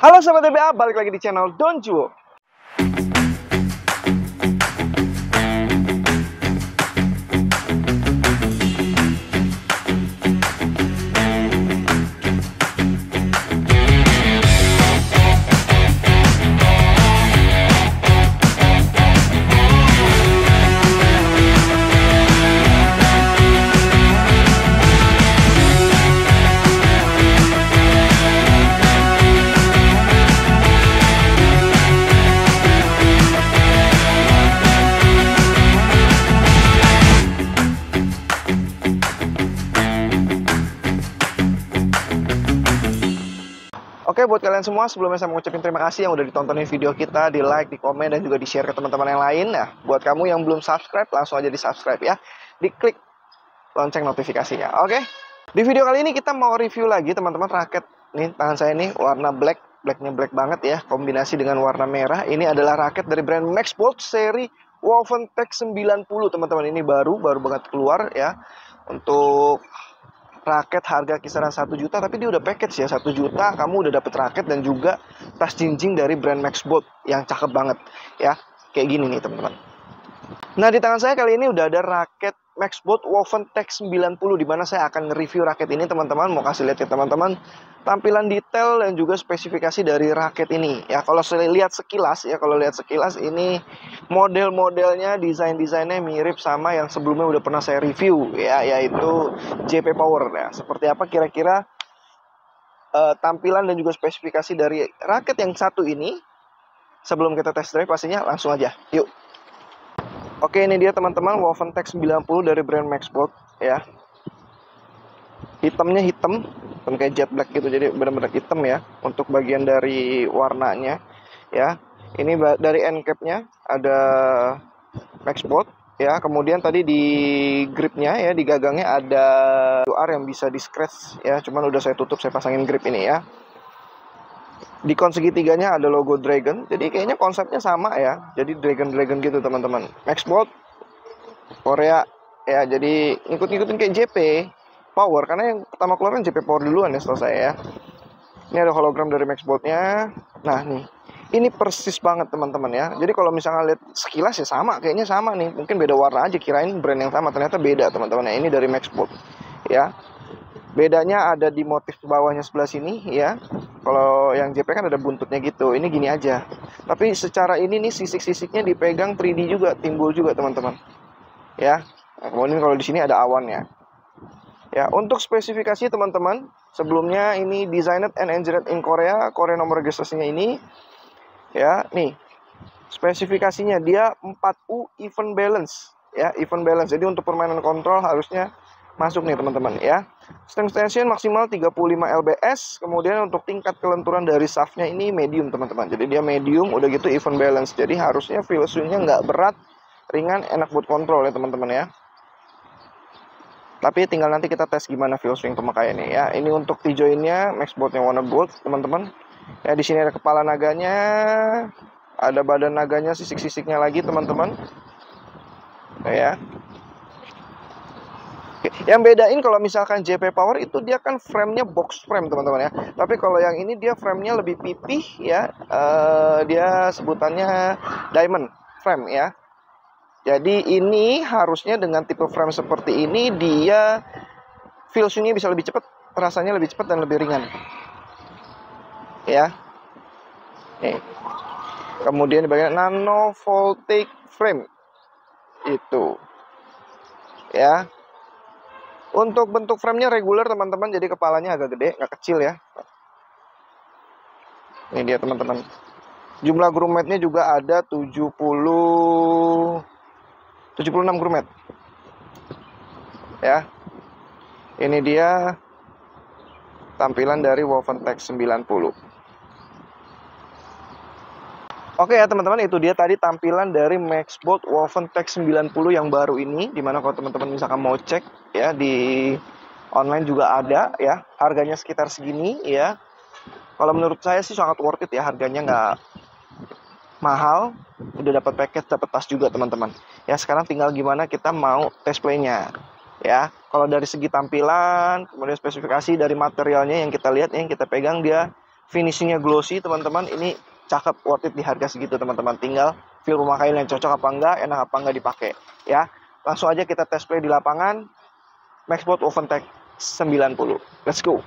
Halo Sobat DBA, balik lagi di channel Don Juo. Oke, buat kalian semua, sebelumnya saya mau ucapin terima kasih yang udah ditontonin video kita, di like, di komen, dan juga di share ke teman-teman yang lain. Nah, buat kamu yang belum subscribe, langsung aja di subscribe ya. Diklik lonceng notifikasinya, oke? Di video kali ini kita mau review lagi teman-teman raket. Nih, tangan saya ini warna black, blacknya black banget ya, kombinasi dengan warna merah. Ini adalah raket dari brand Maxbolt seri Woven Tech 90, teman-teman. Ini baru, baru banget keluar ya. Untuk raket harga kisaran 1 juta tapi dia udah package ya 1 juta. Kamu udah dapet raket dan juga tas jinjing dari brand Maxbolt yang cakep banget ya. Kayak gini nih teman-teman nah di tangan saya kali ini udah ada raket Maxbolt Woven Tech 90 di mana saya akan nge-review raket ini teman-teman. Mau kasih lihat ya teman-teman tampilan detail dan juga spesifikasi dari raket ini. Ya kalau saya lihat sekilas ya kalau lihat sekilas ini model-modelnya desain-desainnya mirip sama yang sebelumnya udah pernah saya review ya yaitu JP Power. Ya seperti apa kira-kira uh, tampilan dan juga spesifikasi dari raket yang satu ini? Sebelum kita test drive pastinya langsung aja. Yuk Oke ini dia teman-teman Woven Tech 90 dari brand Maxbolt ya. Hitamnya hitam, hitam kayak jet black gitu jadi benar-benar hitam ya untuk bagian dari warnanya ya. Ini dari end cap-nya ada Maxbolt ya. Kemudian tadi di gripnya ya di gagangnya ada QR yang bisa di scratch ya. Cuman udah saya tutup saya pasangin grip ini ya di kon segitiganya ada logo dragon. Jadi kayaknya konsepnya sama ya. Jadi dragon dragon gitu teman-teman. Maxbolt Korea. Ya jadi ngikut-ngikutin kayak JP Power. Karena yang pertama keluar kan JP Power duluan ya saya ya. Ini ada hologram dari Maxboltnya nah nih. Ini persis banget teman-teman ya. Jadi kalau misalnya lihat sekilas ya sama. Kayaknya sama nih. Mungkin beda warna aja. Kirain brand yang sama. Ternyata beda teman-teman ya. Ini dari Maxbolt ya. Bedanya ada di motif bawahnya sebelah sini ya kalau yang JP kan ada buntutnya gitu. Ini gini aja. Tapi secara ini nih sisik-sisiknya dipegang 3D juga, timbul juga teman-teman. Ya. Kemudian kalau di sini ada awannya. Ya, untuk spesifikasi teman-teman, sebelumnya ini designed and engineered in Korea, Korea nomor registrasinya ini. Ya, nih. Spesifikasinya dia 4U even balance, ya, even balance. Jadi untuk permainan kontrol harusnya masuk nih teman-teman ya. Strength tension maksimal 35 lbs. Kemudian untuk tingkat kelenturan dari shaftnya ini medium teman-teman. Jadi dia medium, udah gitu even balance. Jadi harusnya feel swingnya nggak berat, ringan, enak buat kontrol ya teman-teman ya. Tapi tinggal nanti kita tes gimana feel swing pemakaiannya ya. Ini untuk T-joinnya, Maxboardnya warna gold teman-teman. Ya di sini ada kepala naganya, ada badan naganya, sisik-sisiknya lagi teman-teman. Ya, yang bedain kalau misalkan JP Power itu dia kan framenya box frame teman-teman ya. Tapi kalau yang ini dia framenya lebih pipih ya. Uh, dia sebutannya diamond frame ya. Jadi ini harusnya dengan tipe frame seperti ini dia feel swingnya bisa lebih cepat, rasanya lebih cepat dan lebih ringan. Ya. Nih. Kemudian di bagian nano voltaic frame itu ya untuk bentuk framenya reguler teman-teman, jadi kepalanya agak gede, nggak kecil ya. Ini dia teman-teman. Jumlah groometnya juga ada 70 76 groomet. Ya. Ini dia tampilan dari Woven Tech 90. Oke ya teman-teman itu dia tadi tampilan dari Maxbolt Woven Tech 90 yang baru ini di mana kalau teman-teman misalkan mau cek ya di online juga ada ya harganya sekitar segini ya. Kalau menurut saya sih sangat worth it ya harganya nggak mahal. Udah dapat paket dapat tas juga teman-teman. Ya sekarang tinggal gimana kita mau test playnya ya. Kalau dari segi tampilan kemudian spesifikasi dari materialnya yang kita lihat yang kita pegang dia finishingnya glossy teman-teman ini cakep worth it di harga segitu teman-teman. Tinggal feel pemakaian yang cocok apa enggak enak apa enggak dipakai ya. Langsung aja kita test play di lapangan. Maxbot Oventech 90 let's go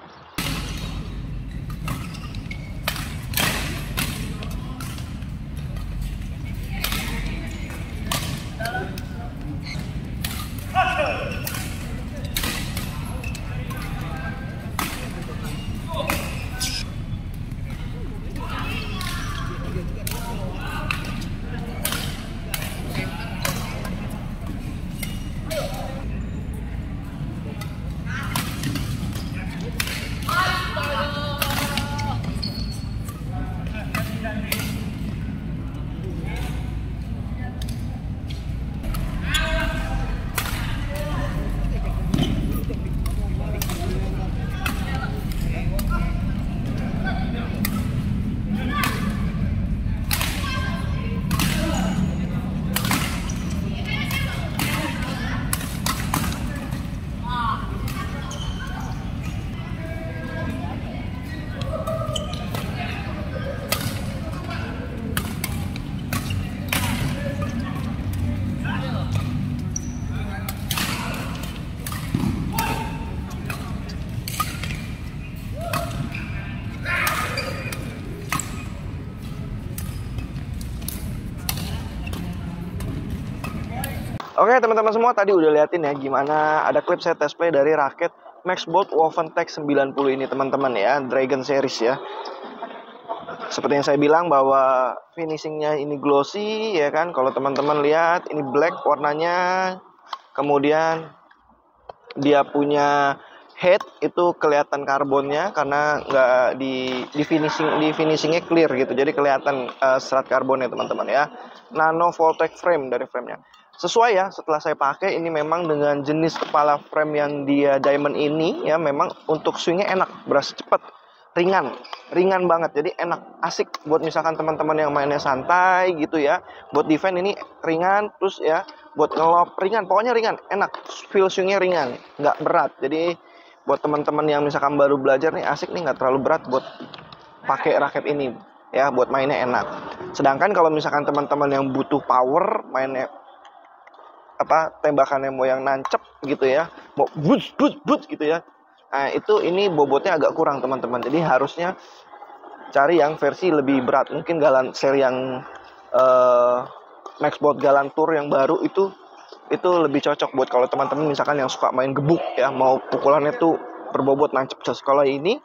Oke teman-teman semua tadi udah liatin ya gimana ada klip saya test play dari raket Maxbolt Woventech 90 ini teman-teman ya Dragon series ya. Seperti yang saya bilang bahwa finishingnya ini glossy ya kan? Kalau teman-teman lihat ini black warnanya. Kemudian dia punya head itu kelihatan karbonnya karena nggak di di finishing di finishingnya clear gitu. Jadi kelihatan uh, serat karbonnya teman-teman ya. Nano voltec frame dari framenya sesuai ya setelah saya pakai ini memang dengan jenis kepala frame yang dia diamond ini ya memang untuk swingnya enak berasa cepat ringan ringan banget jadi enak asik buat misalkan teman-teman yang mainnya santai gitu ya buat defense ini ringan terus ya buat ngelop ringan pokoknya ringan enak feel swingnya ringan nggak berat jadi buat teman-teman yang misalkan baru belajar nih asik nih nggak terlalu berat buat pakai raket ini ya buat mainnya enak. Sedangkan kalau misalkan teman-teman yang butuh power mainnya apa tembakannya mau yang nancep gitu ya mau but but but gitu ya. Nah itu ini bobotnya agak kurang teman-teman. Jadi harusnya cari yang versi lebih berat. Mungkin galan seri yang uh, Maxbot Galan Tour yang baru itu itu lebih cocok buat kalau teman-teman misalkan yang suka main gebuk ya mau pukulannya tuh berbobot nancep kalau ini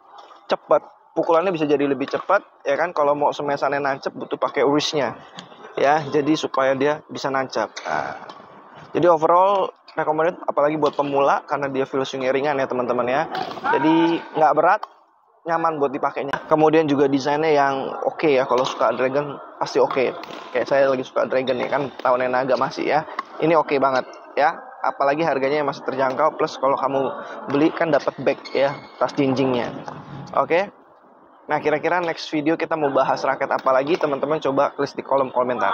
cepat. Pukulannya bisa jadi lebih cepat ya kan? Kalau mau semesannya nancep butuh pakai wristnya ya. Jadi supaya dia bisa nancap nah, jadi overall recommended apalagi buat pemula karena dia feel swingnya ringan ya teman-teman ya. Jadi nggak berat, nyaman buat dipakainya. Kemudian juga desainnya yang oke okay ya kalau suka dragon pasti oke. Okay. Kayak saya lagi suka dragon ya kan tahunnya naga masih ya. Ini oke okay banget ya. Apalagi harganya masih terjangkau plus kalau kamu beli kan dapat bag ya tas jinjingnya. Oke. Okay? Nah, kira-kira next video kita mau bahas raket apa lagi, teman-teman coba tulis di kolom komentar.